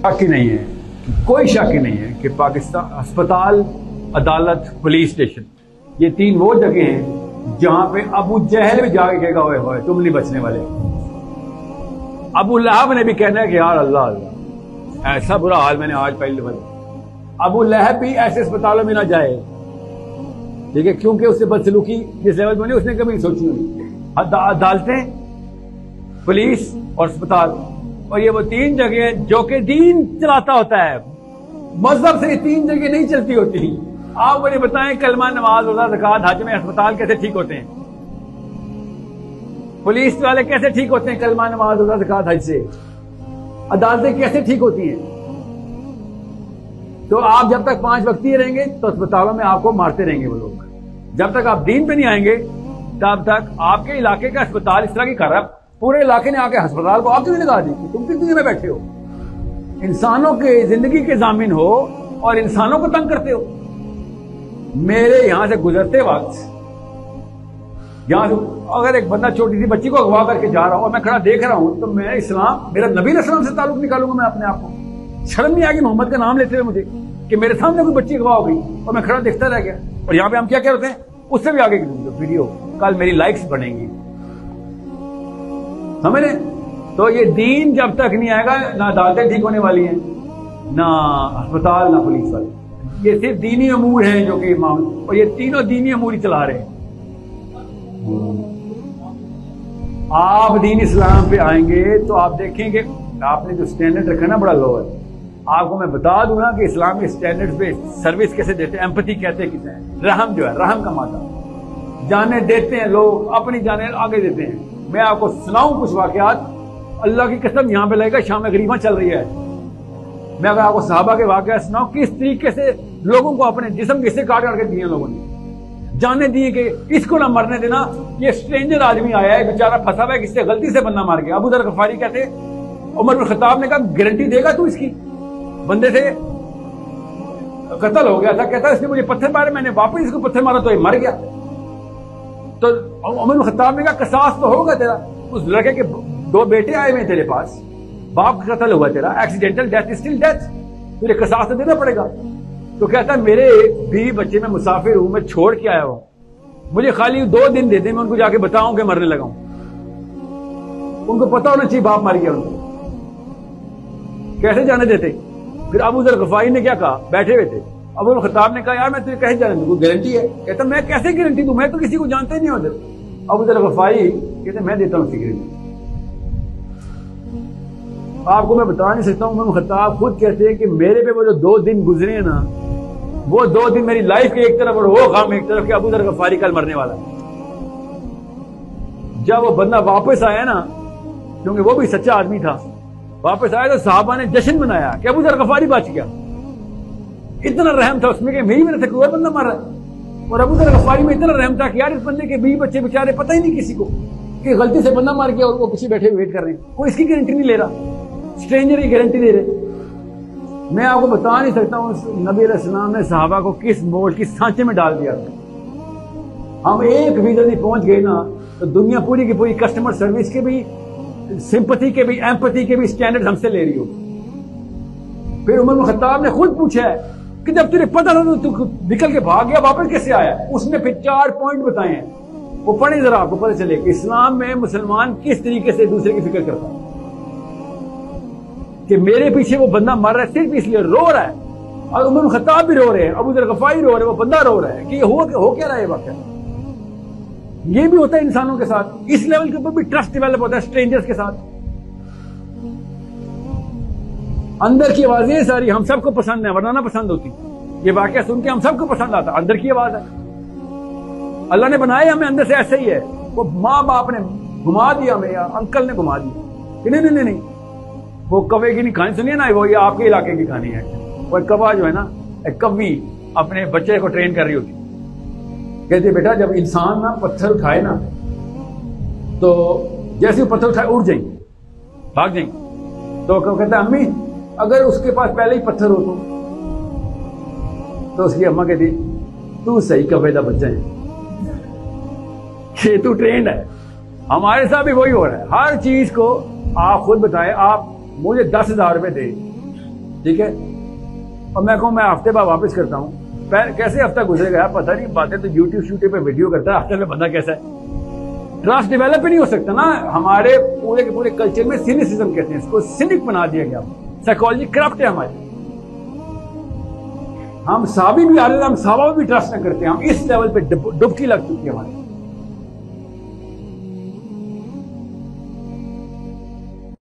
शक ही नहीं है। कोई शक ही नहीं है कि पाकिस्तान अस्पताल, अदालत, पुलिस स्टेशन, ये तीन वो जगह हैं जहाँ पे अबू जहल भी जाके कहेगा होए होए, तुम नहीं बचने वाले। अबू लहब ने भी कहना है कि, यार अल्लाह अल्लाह ऐसा बुरा हाल मैंने आज पहले दफ़ा अबू लहब भी ऐसे अस्पतालों में ना जाए। ठीक है, क्योंकि उससे बदसलूकी जिस लेवल बनी, उसने कभी नहीं सोची हुई अदालतें, पुलिस और अस्पताल और ये वो तीन जगह जो कि दीन चलाता होता है। मज़हब से ये तीन जगह नहीं चलती होती। आप मुझे बताएँ, कलमा नमाज़, रोजा, जक़ात, हज में अस्पताल कैसे ठीक होते हैं? पुलिस वाले कैसे ठीक होते हैं कलमा नमाज़, रोजा, जक़ात, हज से? अदालतें कैसे ठीक होती हैं? तो आप जब तक पाँच वक्त रहेंगे तो अस्पतालों में आपको मारते रहेंगे वो लोग। जब तक आप दीन पे नहीं आएँगे, तब तक आपके इलाके का अस्पताल इस तरह की रहा पूरे इलाके ने आके अस्पताल को आप क्यों लगा दी? तुम किस दुनिया में बैठे हो? इंसानों के ज़िंदगी के जामिन हो और इंसानों को तंग करते हो। मेरे यहाँ से गुजरते वक्त, यहाँ से अगर एक बंदा छोटी सी बच्ची को अगवा करके जा रहा हूँ और मैं खड़ा देख रहा हूँ तो मैं इस्लाम, मेरा नबी इस्लाम से ताल्लुक निकालूँगा मैं अपने आप को। शर्म नहीं आएगी मोहम्मद का नाम लेते हुए मुझे कि मेरे सामने कोई बच्ची अगवा हो गई और मैं खड़ा देखता रह गया। और यहाँ पे हम क्या कह रहे हैं? उससे भी आगे वीडियो, कल मेरी लाइक्स बनेंगी समझ रहे? तो ये दीन जब तक नहीं आएगा, ना अदालतें ठीक होने वाली हैं, ना अस्पताल, ना पुलिस वाले। ये सिर्फ़ दीनी अमूर हैं जो कि मामले और ये तीनों दीनी अमूर ही चला रहे हैं। आप दीन इस्लाम पे आएँगे तो आप देखेंगे, आपने जो स्टैंडर्ड रखा ना, बड़ा लो है आपको मैं बता दूँ ना कि इस्लाम के स्टैंडर्ड पे सर्विस कैसे देते हैं एम्पति कहते हैं किसे? रहम जो है, रहम का माता। जाने देते हैं लोग, अपनी जाने आगे देते हैं। मैं आपको सुनाऊं कुछ वाकयात? अल्लाह की कसम, यहाँ पे लगेगा शाम गरीबा चल रही है। मैं अगर आपको साहबा के वाकया सुनाऊं, किस तरीके से लोगों को अपने जिसम किससे काट काट के दिए लोगों ने? जाने दिए कि इसको ना मरने देना, ये स्ट्रेंजर आदमी आया है, बेचारा फंसा हुआ है, किससे गलती से बंदा मार गया? अबू दर गफारी कहते, उमर बिन खताब ने कहा गारंटी देगा तू इसकी? बंदे से कत्ल हो गया था, कहता, इसने मुझे पत्थर मारे, मैंने वापस इसको पत्थर मारा तो ये मर गया। तो उमर खत्ताब ने कहा, कसास तो होगा तेरा। उस लड़के के दो बेटे आए हुए तेरे पास। बाप का कत्ल हुआ तेरा। एक्सीडेंटल डेथ स्टिल डेथ तुझे कसास तो देना पड़ेगा। तो कहता है मेरे बीवी बच्चे में मुसाफिर हूँ, मैं छोड़ के आया हूँ। मुझे खाली दो दिन दे दे, मैं उनको जाके बताऊँ कि मरने लगा उनको पता होना चाहिए, बाप मर गया उनको। कैसे जाने देते? फिर अबू जर गफाई ने क्या कहा? बैठे हुए थे। अब खताब ने कहा, यार, मैं तुझे कैसे जाने दूँ गारंटी है। कहता, मैं कैसे गारंटी दू? मैं तो किसी को जानते नहीं उधर अब उधर वफाई कहते, मैं देता हूँ उसकी गारंटी आपको मैं बता नहीं सकता हूँ खताब खुद कहते हैं कि मेरे पे वो जो दो दिन गुजरे हैं ना, वो दो दिन मेरी लाइफ के एक तरफ़ और वो काम एक तरफ़ के अबू दर गफारी कल मरने वाला जब वो बंदा वापस आया ना, क्योंकि वो भी सच्चा आदमी था, वापस आया तो साहबा ने जश्न मनाया कि अबू दर गफारी बच गया। इतना रहम था उसमें कि मेरी मेरे कोई बंदा मारा। और अबू दर गफारी में इतना रहम था कि यार इस बंदे के बीवी बच्चे बेचारे, पता ही नहीं किसी को, कि गलती से बंदा मार गया और वो पीछे बैठे वेट कर रहे हैं। कोई इसकी गारंटी नहीं ले रहा। स्ट्रेंजर की गारंटी दे रहे। मैं आपको बता नहीं सकता हूँ नबी अलैहिस्सलाम ने सहाबा को किस मोड़ किस सांचे में डाल दिया। हम एक भी जल्दी पहुँच गए ना तो दुनिया पूरी की पूरी कस्टमर सर्विस के भी सिंपथी के भी एम्पति के भी स्टैंडर्ड हमसे ले रही हो। फिर उमर खत्ताब ने खुद पूछा है कि जब तुझे पता था तो तू निकल के भाग गया वापस कैसे आया? उसने फिर चार पॉइंट बताए हैं। वो पढ़े जरा आपको पता चले कि इस्लाम में मुसलमान किस तरीके से दूसरे की फ़िक्र करता है। कि मेरे पीछे वो बंदा मर रहा है सिर्फ़ इसलिए रो रहा है। और उमर खताब भी रो रहे हैं अबू गफाई रो रहे हैं वो बंदा रो रहा है। कि हो, हो क्या रहा है वाक्य? ये भी होता है इंसानों के साथ। इस लेवल के ऊपर भी ट्रस्ट डेवलप होता है स्ट्रेंजर्स के साथ। अंदर की आवाज़ ये सारी हम सबको पसंद है, वरना ना पसंद होती। ये वाक्य सुन के हम सबको पसंद आता, अंदर की आवाज़ है। अल्लाह ने बनाया हमें, अंदर से ऐसे ही है। वो माँ बाप ने घुमा दिया हमें, या अंकल ने घुमा दिया। कि नहीं नहीं नहीं नहीं। वो कवे की नहीं कहानी सुनिए ना, वो ये आपके इलाके की कहानी है। वो कवा जो है ना, एक कवी अपने बच्चे को ट्रेन कर रही होती। कहते बेटा, जब इंसान ना पत्थर उठाए ना तो जैसे पत्थर उठाए, उड़ जाएँगे, भाग जाएँगे। तो कहता अम्मी अगर उसके पास पहले ही पत्थर हो तो? तो उसकी अम्मा कहती, तू सही का बच्चा है। ये ट्रेंड है। हमारे साथ भी वही हो रहा है। हर चीज़ को आप खुद बताएँ। आप मुझे दस हज़ार रुपए दे। ठीक है? और मैं कहूँ, मैं हफ़्ते बाद वापस करता हूँ। कैसे हफ़्ता गुजरेगा पता नहीं, बातें तो यूट्यूब शूट्यूब पे वीडियो करता है। हफ़्ते में बंदा कैसा है? ट्रस्ट डेवलप ही नहीं हो सकता ना। हमारे पूरे के पूरे कल्चर में सिनिसिज्म कहते हैं। इसको सिनिक बना दिया गया। साइकोलॉजी करप्ट है हमारी। हम साबी भी आ रहे हैं, हम साहबा भी ट्रस्ट नहीं करते हम इस लेवल पे डुबकी लग चुकी है हमारी।